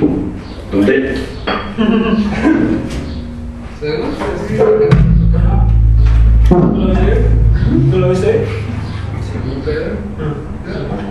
¿Dónde? ¿Tú lo viste? Sí.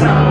time.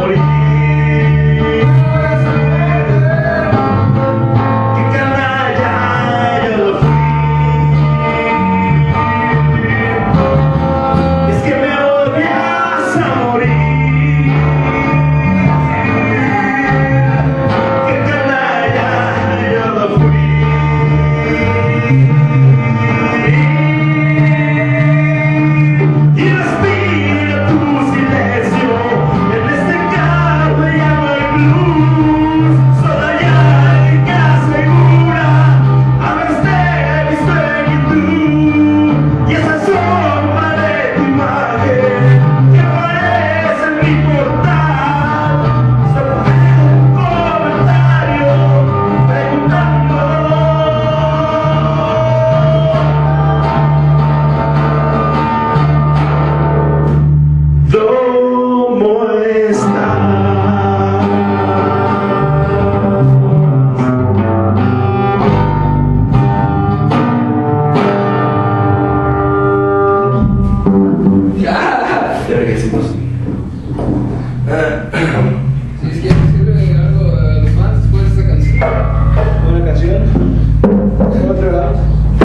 decimos